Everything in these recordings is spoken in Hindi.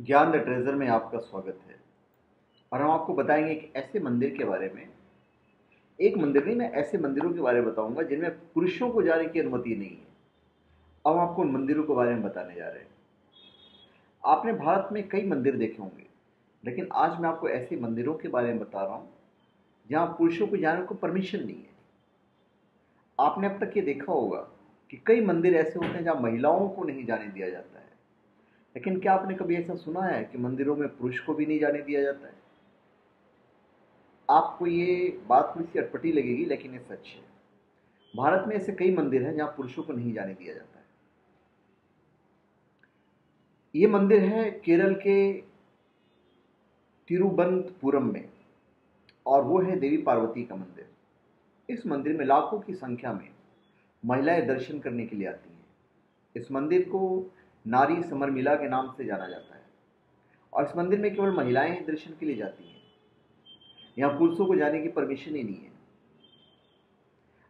ज्ञान द ट्रेजर में आपका स्वागत है। और हम आपको बताएँगे एक ऐसे मंदिर के बारे में, एक मंदिर नहीं, मैं ऐसे मंदिरों के बारे में बताऊँगा जिनमें पुरुषों को जाने की अनुमति नहीं है। अब हम आपको उन मंदिरों के बारे में बताने जा रहे हैं। आपने भारत में कई मंदिर देखे होंगे, लेकिन आज मैं आपको ऐसे मंदिरों के बारे में बता रहा हूँ, जहाँ पुरुषों को जाने को परमिशन नहीं है। आपने अब तक ये देखा होगा कि कई मंदिर ऐसे होते हैं जहाँ महिलाओं को नहीं जाने दिया जाता है। लेकिन क्या आपने कभी ऐसा सुना है कि मंदिरों में पुरुष को भी नहीं जाने दिया जाता है? आपको ये बात थोड़ी सी अटपटी लगेगी, लेकिन ये सच है। भारत में ऐसे कई मंदिर हैं जहाँ पुरुषों को नहीं जाने दिया जाता है। ये मंदिर है केरल के तिरुवनंतपुरम में, और वो है देवी पार्वती का मंदिर। इस मंदिर में लाखों की संख्या में महिलाएँ दर्शन करने के लिए आती हैं। इस मंदिर को नारी समर मिला के नाम से जाना जाता है। और इस मंदिर में केवल महिलाएँ दर्शन के लिए जाती हैं। यहाँ पुरुषों को जाने की परमिशन ही नहीं है।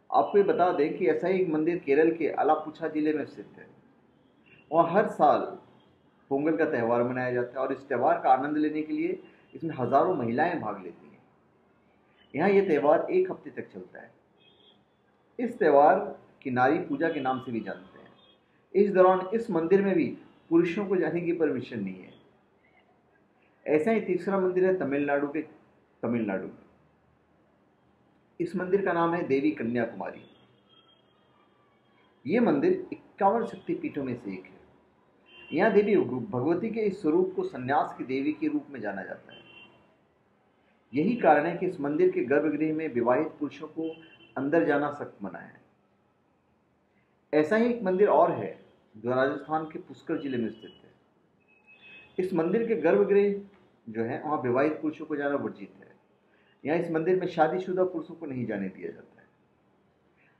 आपको ये बता दें कि ऐसा ही एक मंदिर केरल के अलापुछा ज़िले में स्थित है। वहाँ हर साल पोंगल का त्यौहार मनाया जाता है और इस त्यौहार का आनंद लेने के लिए इसमें हज़ारों महिलाएँ भाग लेती हैं। यहाँ ये त्यौहार एक हफ़्ते तक चलता है। इस त्यौहार की नारी पूजा के नाम से भी जानते हैं। इस दौरान इस मंदिर में भी पुरुषों को जाने की परमिशन नहीं है। ऐसा ही तीसरा मंदिर है तमिलनाडु के तमिलनाडु में। इस मंदिर का नाम है देवी कन्याकुमारी। ये मंदिर इक्यावन शक्तिपीठों में से एक है। यहाँ देवी भगवती के इस स्वरूप को संन्यास की देवी के रूप में जाना जाता है। यही कारण है कि इस मंदिर के गर्भगृह में विवाहित पुरुषों को अंदर जाना सख्त मना है। ऐसा ही एक मंदिर और है, जो राजस्थान के पुष्कर ज़िले में स्थित है। इस मंदिर के गर्भगृह जो है, वहाँ विवाहित पुरुषों को जाना वर्जित है। यहाँ इस मंदिर में शादीशुदा पुरुषों को नहीं जाने दिया जाता है।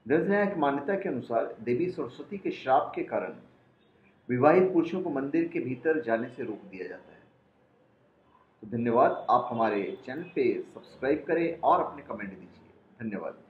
दरअसल यहाँ मान्यता के अनुसार देवी सरस्वती के श्राप के कारण विवाहित पुरुषों को मंदिर के भीतर जाने से रोक दिया जाता है। तो धन्यवाद, आप हमारे चैनल पे सब्सक्राइब करें और अपने कमेंट दीजिए। धन्यवाद।